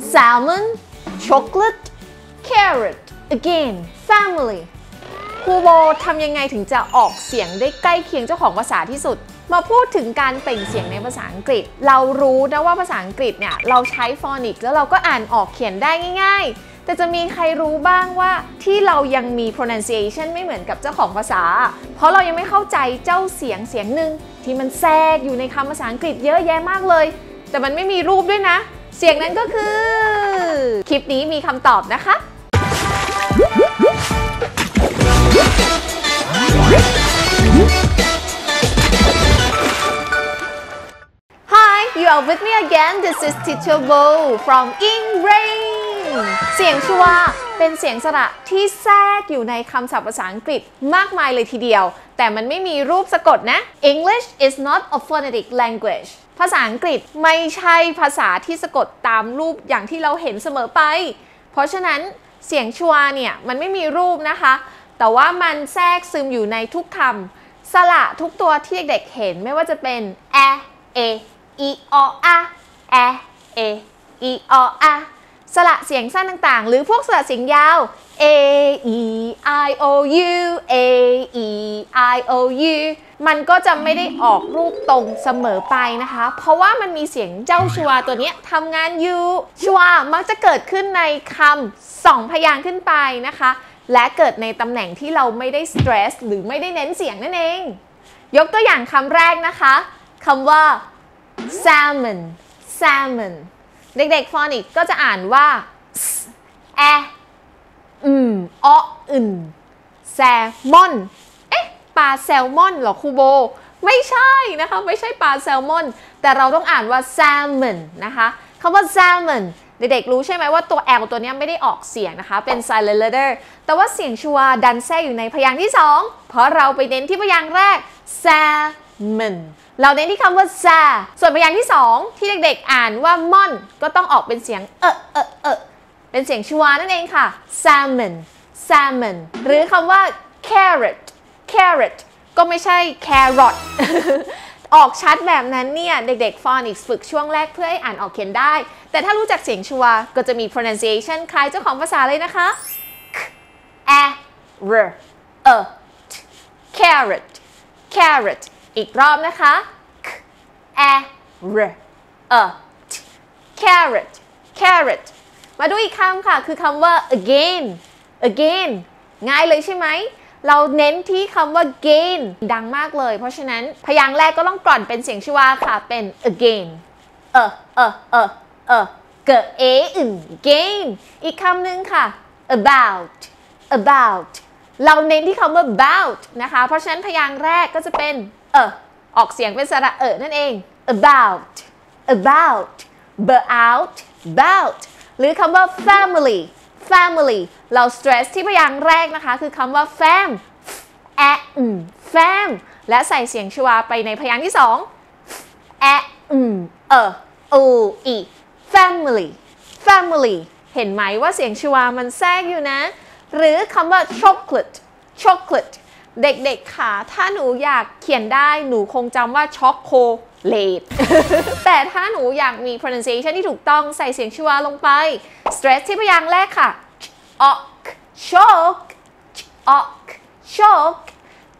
salmon chocolate carrot again family ครูโบทำยังไงถึงจะออกเสียงได้ใกล้เคียงเจ้าของภาษาที่สุด มาพูดถึงการเปล่งเสียงในภาษาอังกฤษ เรารู้นะว่าภาษาอังกฤษเนี่ย เราใช้ฟอนิกแล้วเราก็อ่านออกเขียนได้ง่าย ๆ แต่จะมีใครรู้บ้างว่าที่เรายังมี pronunciation ไม่เหมือนกับเจ้าของภาษา เพราะเรายังไม่เข้าใจเจ้าเสียงเสียงหนึ่งที่มันแทรกอยู่ในคำภาษาอังกฤษเยอะแยะมากเลย แต่มันไม่มีรูปด้วยนะ เสียงนั้นก็คือ คลิปนี้มีคำตอบนะคะ Hi you are with me again this is Teacher Bo from In Rain เสียงชัวเป็นเสียงสระที่แทรกอยู่ในคำศัพท์ภาษาอังกฤษมากมายเลยทีเดียว แต่มันไม่มีรูปสะกดนะ English is not a phonetic language ภาษาอังกฤษไม่ใช่ภาษาที่สะกดตามรูปอย่างที่เราเห็นเสมอไป เพราะฉะนั้นเสียงชัวเนี่ยมันไม่มีรูปนะคะ แต่ว่ามันแทรกซึมอยู่ในทุกคำสระทุกตัวที่เด็กๆเห็นไม่ว่าจะเป็น a a e o a a a e o a สระเสียงสั้นต่างๆ หรือพวกสระเสียงยาว a e i o u a e i o u มันก็จะไม่ได้ออกรูปตรงเสมอไปนะคะ เพราะว่ามันมีเสียงเจ้าชัวตัวนี้ทำงานอยู่ชัวมักจะเกิดขึ้นในคำสองพยางค์ขึ้นไปนะคะ และเกิดในตำแหน่งที่เราไม่ได้สเตรสหรือไม่ได้เน้นเสียงนั่นเอง ยกตัวอย่างคำแรกนะคะคำว่า salmon salmon เด็กๆฟอนิกก็จะอ่านว่า s a อืมอออึนแซลมอน เอ๊ะ ปลาแซลมอนเหรอครูโบ ไม่ใช่นะคะ ไม่ใช่ปลาแซลมอน แต่เราต้องอ่านว่า salmon นะคะคำว่า salmon เด็กๆรู้ใช่ไหมว่าตัว L ตัวนี้ไม่ได้ออกเสียงนะคะ เป็น silent letter แต่ว่าเสียงชัวดันแทรกอยู่ในพยางค์ที่ 2 เพราะเราไปเน้นที่พยางค์แรก salmon เราเน้นที่คำว่า sa ส่วนพยางค์ที่2ที่เด็กๆอ่านว่า mon ก็ต้องออกเป็นเสียงเออเออเออเป็นเสียงชัวนั่นเองค่ะ salmon salmon หรือคำว่า carrot carrot ก็ไม่ใช่ carrot ออกชัดแบบนั้นเนี่ย เด็กๆ phonics ฝึกช่วงแรกเพื่อให้อ่านออกเขียนได้ แต่ถ้ารู้จักเสียงชัวก็จะมี pronunciation คล้ายเจ้าของภาษาเลยนะคะ k a r a t carrot carrot อีกรอบนะคะ k a r a t carrot carrot มาดูอีกคำค่ะ คือคำว่า again again ง่ายเลยใช่ไหม เราเน้นที่คำว่า gain ดังมากเลย เพราะฉะนั้นพยางค์แรกก็ต้องกร่อนเป็นเสียงชวาค่ะ เป็น again เออเออเออเออเกิด a อื่น gain อีกคำหนึ่งค่ะ about about เราเน้นที่คำว่า about นะคะ เพราะฉะนั้นพยางค์แรกก็จะเป็น เออออกเสียงเป็นสระเออนั่นเอง about about about about หรือคำว่า family family เรา stress ที่พยางค์แรกนะคะ คือคำว่า fam a m fam และใส่เสียงชวาไปในพยางค์ที่สอง a m เออ o e family family เห็นไหมว่าเสียงชวามันแทรกอยู่นะ หรือคำว่า chocolate chocolate เด็กๆค่ะ ถ้าหนูอยากเขียนได้หนูคงจำว่าช็อกโกเลตแต่ถ้าหนูอยากมี pronunciation ที่ถูกต้องใส่เสียงชวาลงไป stress ที่พยางค์แรกค่ะ ok choke ok chok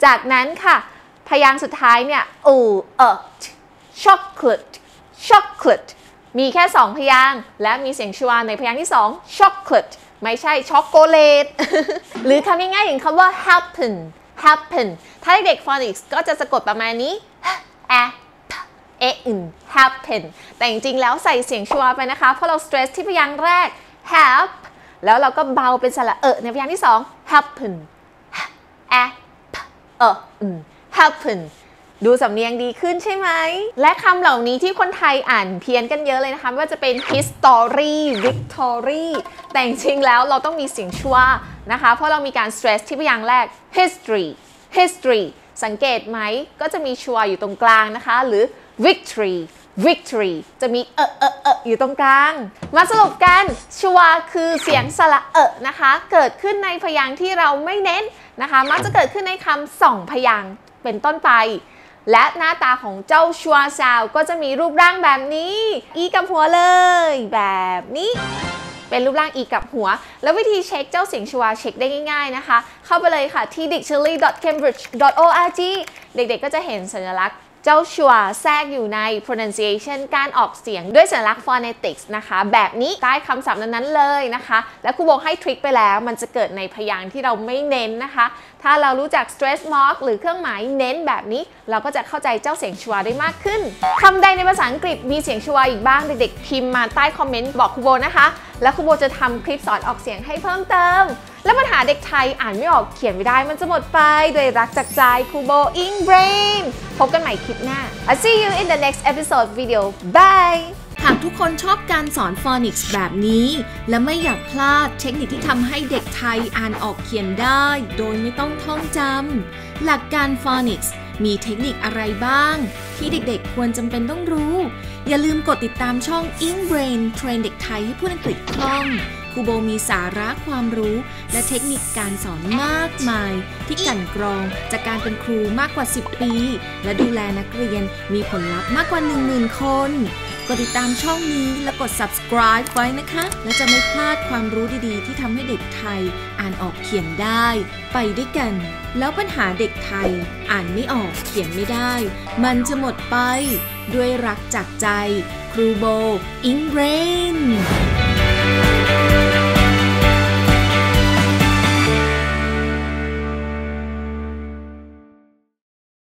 จากนั้นค่ะ พยางค์สุดท้ายเนี่ย o e chocolate chocolate มีแค่ 2 พยางค์และมีเสียงชวาในพยางค์ที่2 chocolate ไม่ใช่ช็อกโกแลตหรือคำง่ายๆอย่างคำว่า happen happen ถ้าเด็ก phonics ก็จะสะกดประมาณนี้ a p a n happen แต่จริงๆ แล้วใส่เสียงชัวไปนะคะ เพราะเรา stress ที่พยางค์แรก have แล้วเราก็เบาเป็นสระเออในพยางค์ที่2 happen a p a n happen ดูสำเนียงดีขึ้นใช่ไหม และคำเหล่านี้ที่คนไทยอ่านเพี้ยนกันเยอะเลยนะคะไม่ว่าจะเป็น history victory แต่จริงๆแล้วเราต้องมีเสียงชัวนะคะ เพราะเรามีการ stress ที่พยางค์แรก history history สังเกตไหมก็จะมีชัวอยู่ตรงกลางนะคะ หรือ victory victory จะมีเออเออเอออยู่ตรงกลาง มาสรุปกันชัวคือเสียงสระเออนะคะ เกิดขึ้นในพยางค์ที่เราไม่เน้นนะคะ มักจะเกิดขึ้นในคำสองพยางค์เป็นต้นไป และหน้าตาของเจ้าชัวซาวก็จะมีรูปร่างแบบนี้ อีกับหัวเลย แบบนี้ เป็นรูปร่างอีกับหัว แล้ววิธีเช็คเจ้าเสียงชัวเช็คได้ง่ายๆนะคะ เข้าไปเลยค่ะที่ dictionary.cambridge.org เด็กๆก็จะเห็นสัญลักษณ์ เจ้าชัวแทรกอยู่ใน pronunciation การออกเสียงด้วยสัญลักษณ์ phonetics นะคะ แบบนี้ใต้คำศัพท์นั้นๆเลยนะคะ และครูโบให้ทริคไปแล้ว มันจะเกิดในพยางค์ที่เราไม่เน้นนะคะ ถ้าเรารู้จัก stress mark หรือเครื่องหมายเน้นแบบนี้ เราก็จะเข้าใจเจ้าเสียงชัวได้มากขึ้นคำใดในภาษาอังกฤษมีเสียงชัวอีกบ้างเด็กๆพิมพ์มาใต้คอมเมนต์บอกครูโบนะคะ แล้วครูโบจะทำคลิปสอนออกเสียงให้เพิ่มเติม และปัญหาเด็กไทยอ่านไม่ออกเขียนไม่ได้มันจะหมดไปด้วยรักจากใจครูโบอิงเบรนพบกันใหม่คลิปหน้า I see you in the next episode video bye หากทุกคนชอบการสอนฟอนิกส์แบบนี้ และไม่อยากพลาดเทคนิคที่ทำให้เด็กไทยอ่านออกเขียนได้ โดยไม่ต้องท่องจำหลักการ phonics มีเทคนิคอะไรบ้าง ที่เด็กๆควรจำเป็นต้องรู้ อย่าลืมกดติดตามช่อง EngBrain เทรนเด็กไทยให้พูดอังกฤษคล่อง ครูโบมีสาระความรู้ และเทคนิคการสอนมากมาย ที่กลั่นกรองจากการเป็นครูมากกว่า 10 ปี และดูแลนักเรียนมีผลลัพธ์มากกว่า 10,000 คน กดติดตามช่องนี้และกด subscribe ไว้นะคะ และจะไม่พลาดความรู้ดีๆ ที่ทำให้เด็กไทยอ่านออกเขียนได้ ไปด้วยกัน แล้วปัญหาเด็กไทย อ่านไม่ออกเขียนไม่ได้ มันจะหมดไป ด้วยรักจากใจ ครูโบ อิงเรน